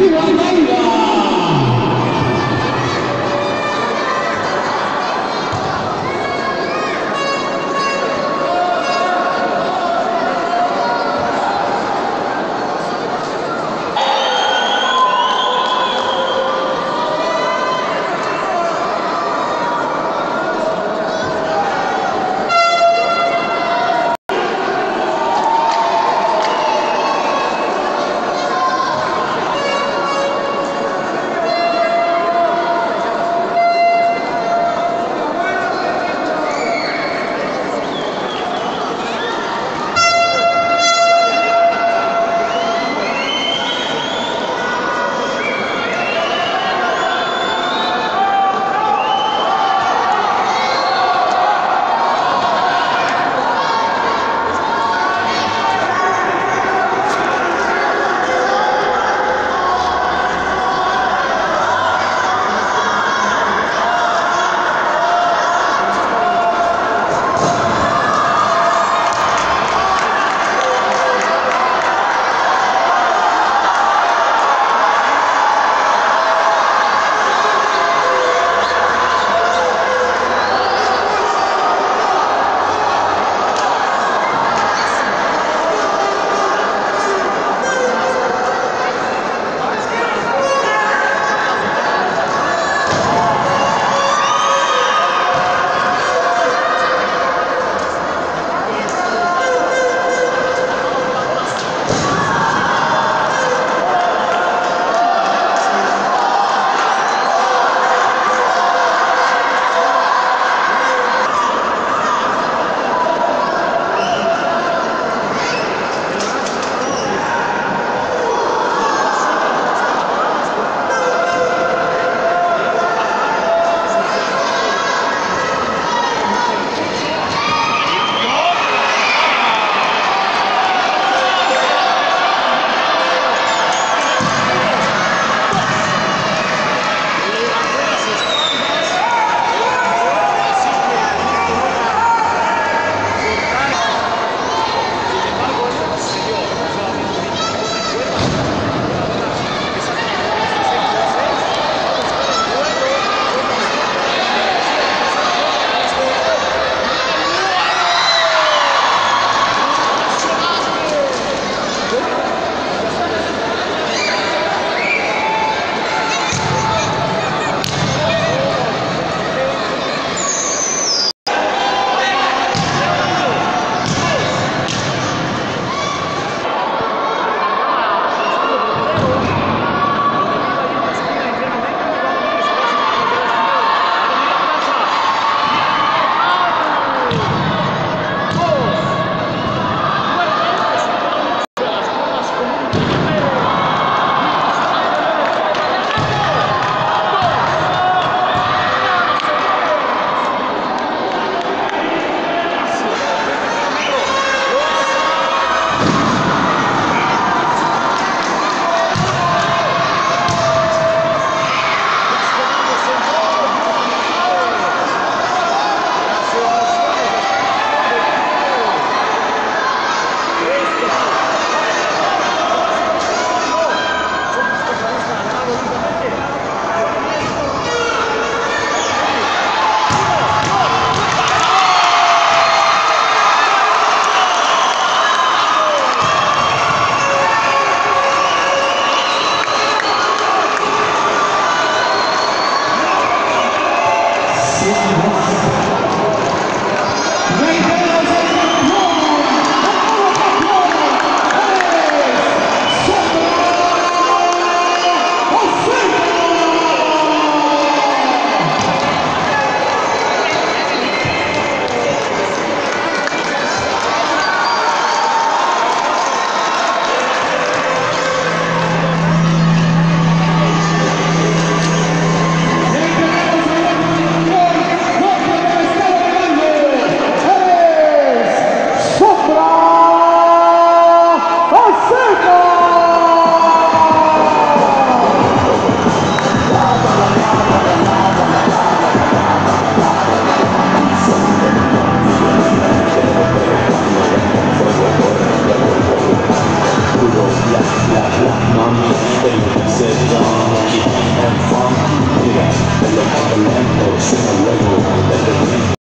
Dua 个